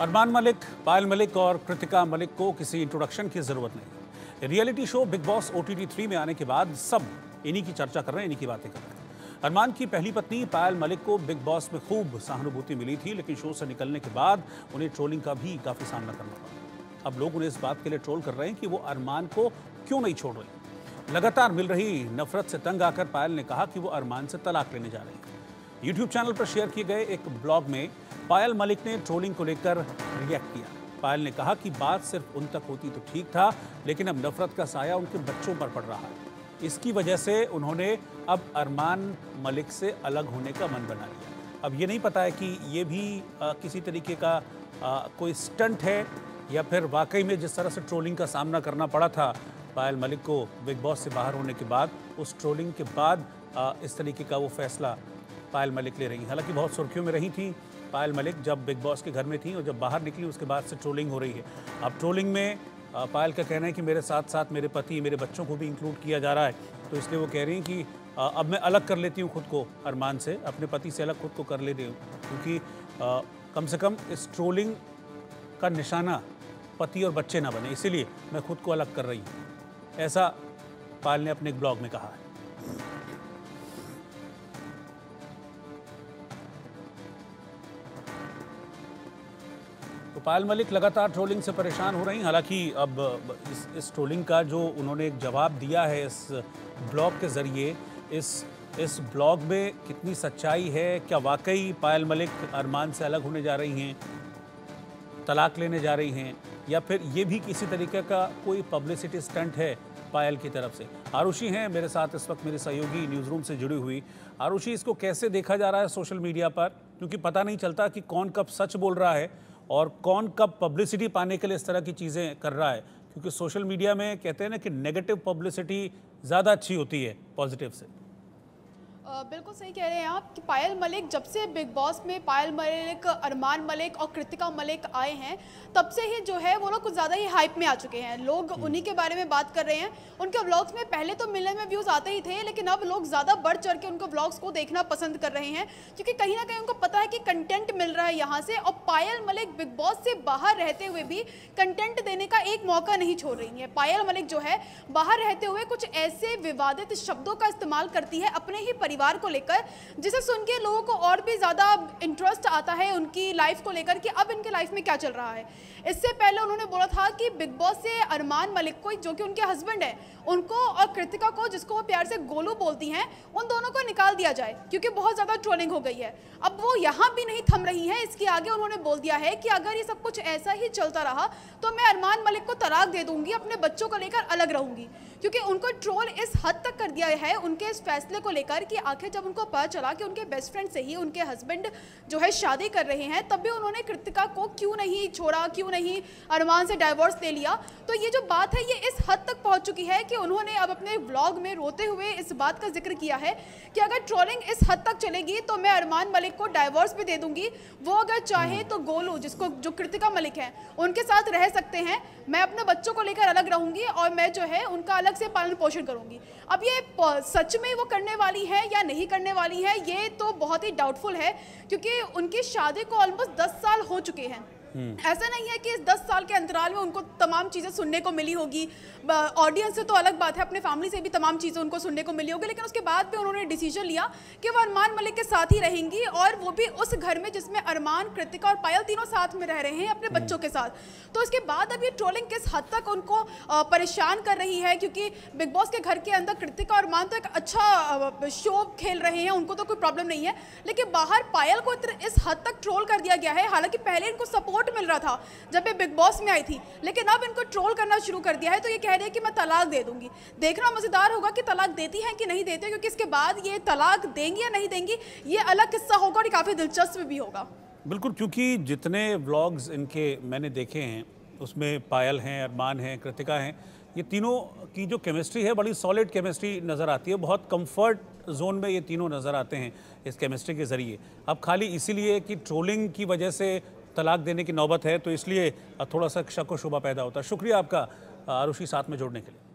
अरमान मलिक पायल मलिक और कृतिका मलिक को किसी इंट्रोडक्शन की ज़रूरत नहीं। Reality show Bigg Boss O T three में आने के बाद सब इन्हीं की चर्चा कर रहे हैं, इन्हीं की बातें कर रहे हैं। अरमान की पहली पत्नी पायल मलिक को बिग बॉस में खूब सहानुभूति मिली थी, लेकिन शो से निकलने के बाद उन्हें ट्रोलिंग का भी काफ़ी सामना करना पड़ा। अब लोग उन्हें इस बात के लिए ट्रोल कर रहे हैं कि वो अरमान को क्यों नहीं छोड़ रही। लगातार मिल रही नफरत से तंग आकर पायल ने कहा कि वो अरमान से तलाक लेने जा रही है। यूट्यूब चैनल पर शेयर किए गए एक ब्लॉग में पायल मलिक ने ट्रोलिंग को लेकर रिएक्ट किया। पायल ने कहा कि बात सिर्फ़ उन तक होती तो ठीक था लेकिन अब नफरत का साया उनके बच्चों पर पड़ रहा है। इसकी वजह से उन्होंने अब अरमान मलिक से अलग होने का मन बना लिया। अब ये नहीं पता है कि ये भी आ, किसी तरीके का आ, कोई स्टंट है या फिर वाकई में जिस तरह से ट्रोलिंग का सामना करना पड़ा था पायल मलिक को बिग बॉस से बाहर होने के बाद उस ट्रोलिंग के बाद आ, इस तरीके का वो फैसला पायल मलिक ले रही हालाँकि बहुत सुर्खियों में रही थी पायल मलिक जब बिग बॉस के घर में थी और जब बाहर निकली, उसके बाद से ट्रोलिंग हो रही है। अब ट्रोलिंग में पायल का कहना है कि मेरे साथ साथ मेरे पति, मेरे बच्चों को भी इंक्लूड किया जा रहा है। तो इसलिए वो कह रही हैं कि अब मैं अलग कर लेती हूँ खुद को, अरमान से, अपने पति से अलग खुद को कर ले रही हूँ। क्योंकि कम से कम इस ट्रोलिंग का निशाना पति और बच्चे ना बने, इसीलिए मैं खुद को अलग कर रही हूँ। ऐसा पायल ने अपने एक ब्लॉग में कहा है। पायल मलिक लगातार ट्रोलिंग से परेशान हो रही हालाँकि अब इस इस ट्रोलिंग का जो उन्होंने एक जवाब दिया है इस ब्लॉग के ज़रिए, इस इस ब्लॉग में कितनी सच्चाई है, क्या वाकई पायल मलिक अरमान से अलग होने जा रही हैं, तलाक लेने जा रही हैं, या फिर ये भी किसी तरीके का कोई पब्लिसिटी स्टंट है पायल की तरफ़ से? आरुषि हैं मेरे साथ इस वक्त मेरे सहयोगी न्यूज़ रूम से जुड़ी हुई। आरुषि, इसको कैसे देखा जा रहा है सोशल मीडिया पर? क्योंकि पता नहीं चलता कि कौन कब सच बोल रहा है। और कौन कब पब्लिसिटी पाने के लिए इस तरह की चीज़ें कर रहा है? क्योंकि सोशल मीडिया में कहते हैं ना कि नेगेटिव पब्लिसिटी ज़्यादा अच्छी होती है पॉजिटिव से। बिल्कुल सही कह रहे हैं आप कि पायल मलिक जब से बिग बॉस में पायल मलिक अरमान मलिक और कृतिका मलिक आए हैं तब से ही जो है वो लोग कुछ ज़्यादा ही हाइप में आ चुके हैं। लोग हम्म। उन्हीं के बारे में बात कर रहे हैं। उनके व्लॉग्स में पहले तो मिलने में व्यूज़ आते ही थे लेकिन अब लोग ज़्यादा बढ़ चढ़ के उनके व्लॉग्स को देखना पसंद कर रहे हैं क्योंकि कहीं ना कहीं उनको पता है कि कंटेंट मिल रहा है यहाँ से और पायल मलिक बिग बॉस से बाहर रहते हुए भी कंटेंट देने का एक मौका नहीं छोड़ रही है। पायल मलिक जो है बाहर रहते हुए कुछ ऐसे विवादित शब्दों का इस्तेमाल करती है अपने ही परिवार परिवार को लेकर, जिसे सुन के लोगों को और भी ज़्यादा इंटरेस्ट आता है उनकी लाइफ को लेकर कि अब इनके लाइफ में क्या चल रहा है। इससे पहले उन्होंने बोला था कि बिग बॉस से अरमान मलिक को जो कि उनके हस्बैंड है, उनको और कृतिका को, जिसको वो प्यार से गोलू बोलती हैं, उन दोनों को निकाल दिया जाए, क्योंकि बहुत ज़्यादा ट्रोलिंग हो गई है। अब वो यहाँ भी नहीं थम रही है, इसके आगे उन्होंने बोल दिया है कि अगर ये सब कुछ ऐसा ही चलता रहा तो मैं अरमान मलिक को तलाक दे दूँगी, अपने बच्चों को लेकर अलग रहूँगी, क्योंकि उनको ट्रोल इस हद तक कर दिया है, उनके इस फैसले को लेकर कि आखिर जब उनको पता चला कि उनके बेस्ट फ्रेंड से ही उनके हस्बैंड जो है शादी कर रहे हैं तब भी उन्होंने कृतिका को क्यों नहीं छोड़ा क्यों नहीं अरमान से डाइवोर्स ले लिया? तो ये जो बात है ये इस हद तक पहुँच चुकी है कि उन्होंने अब अपने ब्लॉग में रोते हुए इस बात का ज़िक्र किया है कि अगर ट्रोलिंग इस हद तक चलेगी तो मैं अरमान मलिक को डाइवोर्स भी दे दूँगी। वो अगर चाहे तो गोलू जिसको जो कृतिका मलिक है उनके साथ रह सकते हैं। मैं अपने बच्चों को लेकर अलग रहूँगी और मैं जो है उनका अलग से पालन पोषण करूँगी। अब ये सच में वो करने वाली है या नहीं करने वाली हैं, ये तो बहुत ही डाउटफुल है, क्योंकि उनकी शादी को ऑलमोस्ट दस साल हो चुके हैं। ऐसा नहीं है कि इस दस साल के अंतराल में उनको तमाम चीज़ें सुनने को मिली होगी। ऑडियंस से तो अलग बात है, अपने फैमिली से भी तमाम चीज़ें उनको सुनने को मिली होगी, लेकिन उसके बाद भी उन्होंने डिसीज़न लिया कि वो अरमान मलिक के साथ ही रहेंगी और वो भी उस घर में जिसमें अरमान, कृतिका और पायल तीनों साथ में रह रहे हैं अपने। बच्चों के साथ। तो उसके बाद अब ये ट्रोलिंग किस हद तक उनको परेशान कर रही है? क्योंकि बिग बॉस के घर के अंदर कृतिका और अरमान तो एक अच्छा शो खेल रहे हैं, उनको तो कोई प्रॉब्लम नहीं है। लेकिन बाहर पायल को इस हद तक ट्रोल कर दिया गया है। हालाँकि पहले इनको सपोर्ट सपोर्ट मिल रहा था जब ये बिग बॉस में आई थी। लेकिन अब इनको ट्रोल करना शुरू कर दिया है तो ये कह रही है कि मैं तलाक दे दूँगी। देखना मज़ेदार होगा कि तलाक देती हैं कि नहीं देते, क्योंकि इसके बाद ये तलाक देंगी या नहीं देंगी, ये अलग किस्सा होगा और काफ़ी दिलचस्प भी होगा। बिल्कुल, क्योंकि जितने व्लॉग्स इनके मैंने देखे हैं, उसमें पायल हैं, अरमान हैं, कृतिका हैं, ये तीनों की जो केमिस्ट्री है, बड़ी सॉलिड केमिस्ट्री नज़र आती है। बहुत कंफर्ट जोन में ये तीनों नज़र आते हैं इस केमिस्ट्री के ज़रिए। अब खाली इसीलिए कि ट्रोलिंग की वजह से तलाक देने की नौबत है तो इसलिए थोड़ा सा शक व शुबा पैदा होता है। शुक्रिया आपका, आरुषि साथ में जोड़ने के लिए।